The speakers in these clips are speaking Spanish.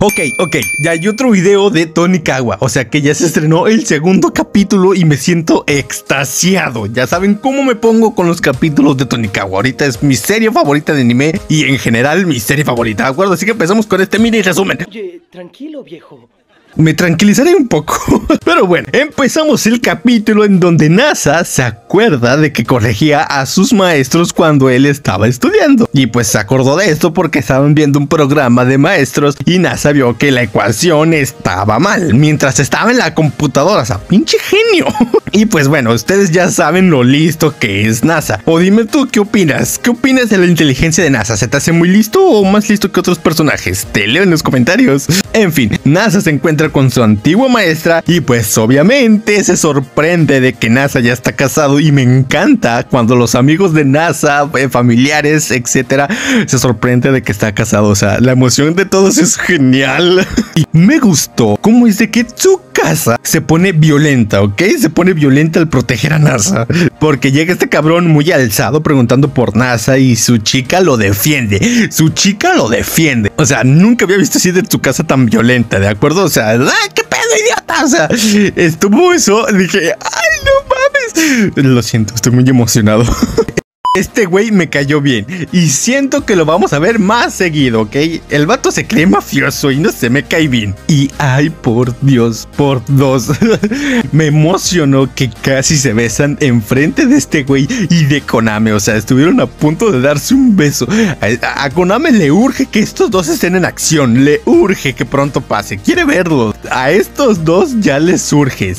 Ok, ok, ya hay otro video de Tony Kawa, o sea que ya se estrenó el segundo capítulo y me siento extasiado. Ya saben cómo me pongo con los capítulos de Tony Kawa. Ahorita es mi serie favorita de anime y en general mi serie favorita, ¿de acuerdo? Así que empezamos con este mini resumen. Oye, tranquilo, viejo me tranquilizaré un poco. Pero bueno, empezamos el capítulo en donde NASA se acuerda de que corregía a sus maestros cuando él estaba estudiando. Y pues se acordó de esto porque estaban viendo un programa de maestros y NASA vio que la ecuación estaba mal mientras estaba en la computadora. O sea, pinche genio. y pues bueno, ustedes ya saben lo listo que es NASA. O dime tú qué opinas. ¿Qué opinas de la inteligencia de NASA? ¿Se te hace muy listo o más listo que otros personajes? Te leo en los comentarios. En fin, NASA se encuentra con su antigua maestra y pues obviamente se sorprende de que NASA ya está casado y me encanta cuando los amigos de NASA, eh, familiares, etcétera, se sorprende de que está casado. O sea, la emoción de todos es genial. y me gustó cómo es de que su casa se pone violenta, ¿ok? Se pone violenta al proteger a NASA. Porque llega este cabrón muy alzado preguntando por NASA y su chica lo defiende. Su chica lo defiende. O sea, nunca había visto así de su casa tan violenta, ¿de acuerdo? O sea, ¡ah, qué pedo, idiota! O sea, estuvo eso. Dije, ¡ay, no mames! Lo siento, estoy muy emocionado. Este güey me cayó bien y siento que lo vamos a ver más seguido, ¿ok? El vato se cree mafioso y no se me cae bien. Y ay, por Dios, por dos. me emocionó que casi se besan enfrente de este güey y de Koname. O sea, estuvieron a punto de darse un beso. A, a le urge que estos dos estén en acción. Le urge que pronto pase. Quiere verlos. A estos dos ya les urge.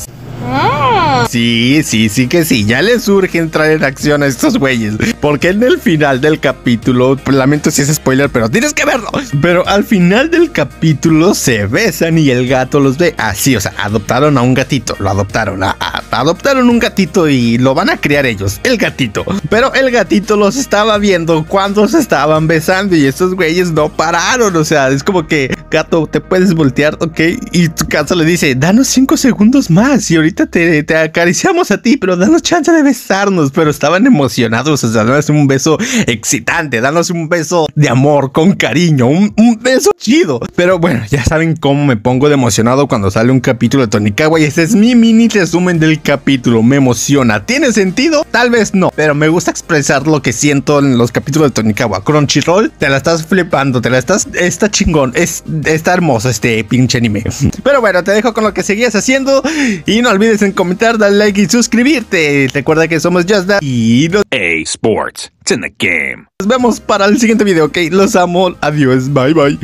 Sí, sí, sí que sí. Ya les surge entrar en acción a estos güeyes. Porque en el final del capítulo, lamento si es spoiler, pero tienes que verlo. Pero al final del capítulo se besan y el gato los ve así. O sea, adoptaron a un gatito. Lo adoptaron. adoptaron un gatito y lo van a criar ellos. El gatito. Pero el gatito los estaba viendo cuando se estaban besando y estos güeyes no pararon. O sea, es como que, gato, te puedes voltear, ok. Y tu gato le dice, danos cinco segundos más y ahorita te, te acariciamos a ti, pero danos chance de besarnos. Pero estaban emocionados, o sea, danos un beso excitante, danos un beso de amor, con cariño, un, beso chido. Pero bueno, ya saben cómo me pongo de emocionado cuando sale un capítulo de Tonikawa y ese es mi mini resumen del capítulo. Me emociona. ¿Tiene sentido? Tal vez no, pero me gusta expresar lo que siento en los capítulos de Tonikawa. Crunchyroll, te la estás flipando, te la estás, está chingón, es, está hermoso este pinche anime. Pero bueno, te dejo con lo que seguías haciendo y no olvides en comentar, darle like y suscribirte. Recuerda que somos Just That y los A Sports. It's in the game. Nos vemos para el siguiente video, ok. Los amo. Adiós. Bye bye.